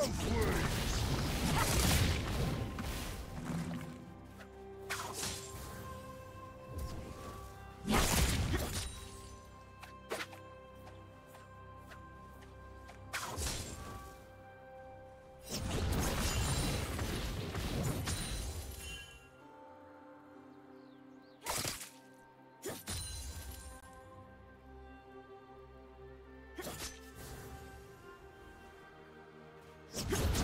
Both ways! you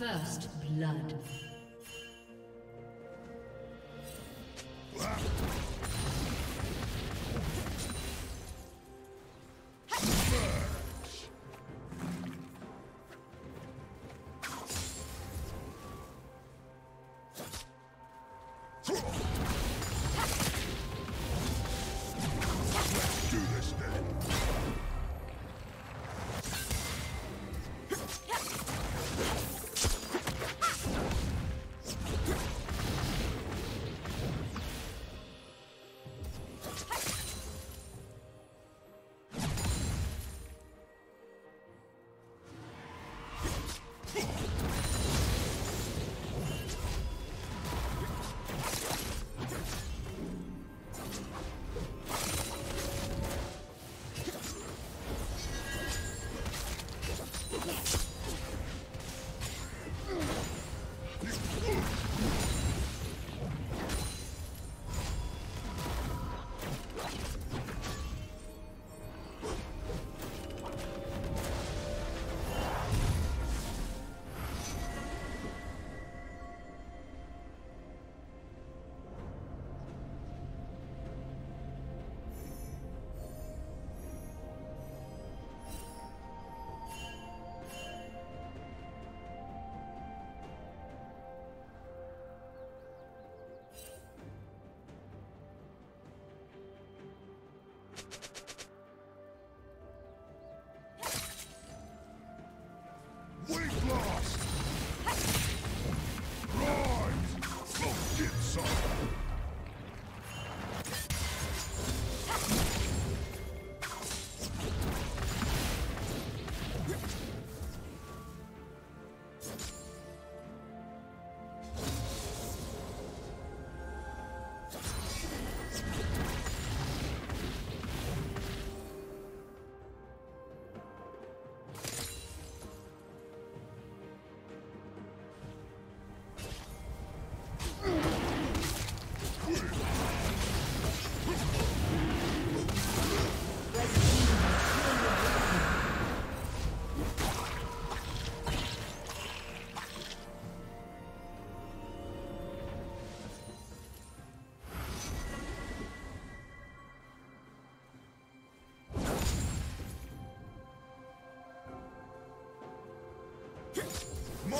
First blood.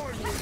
Warn you.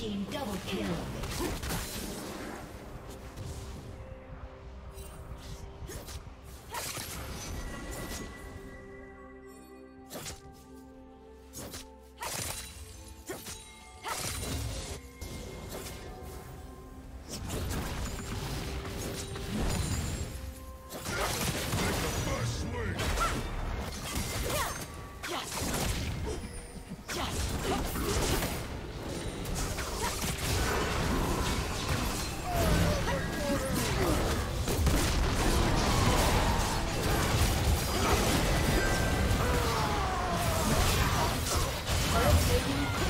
Team double kill.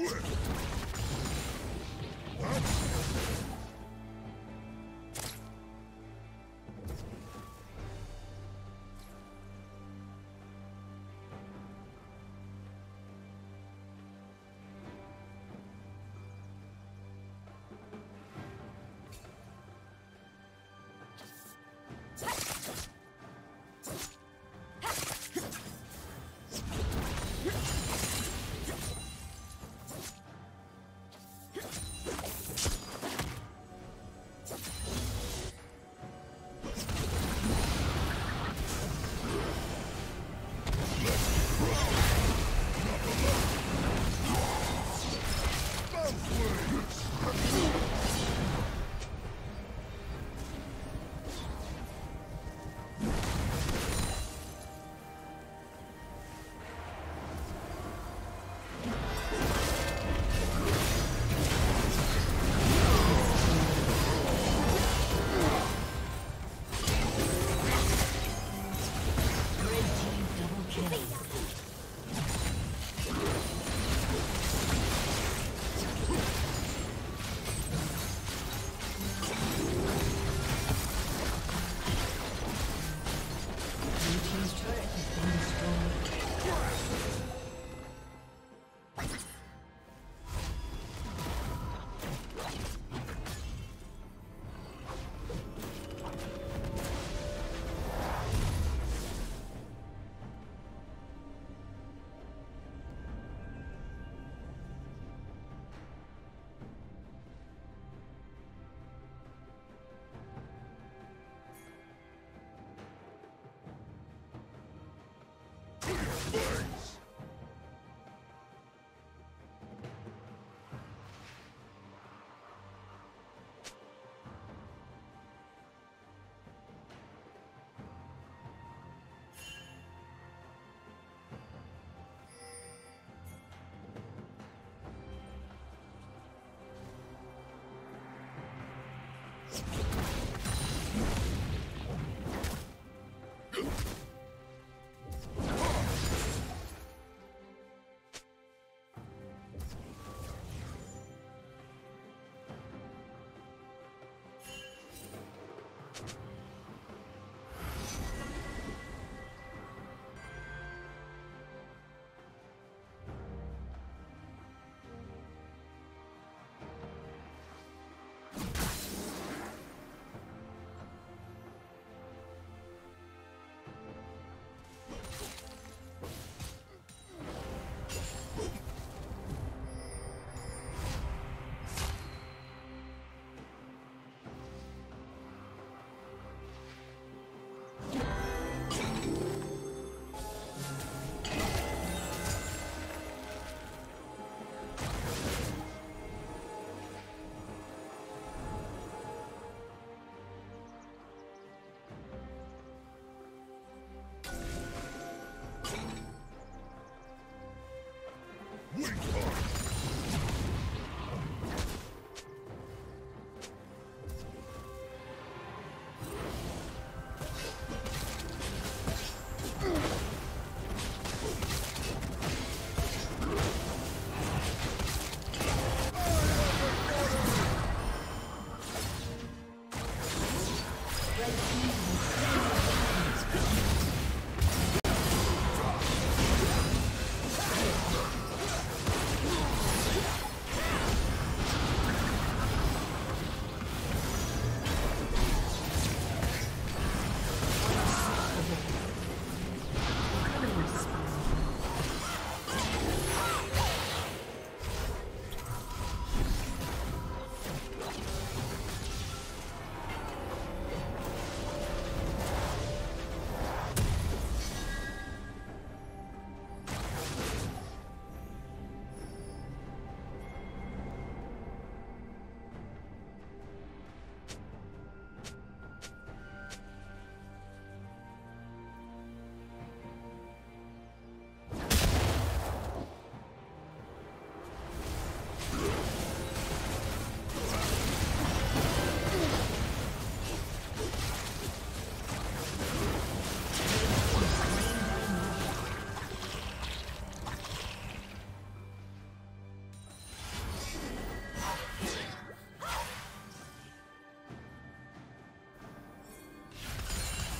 Whip!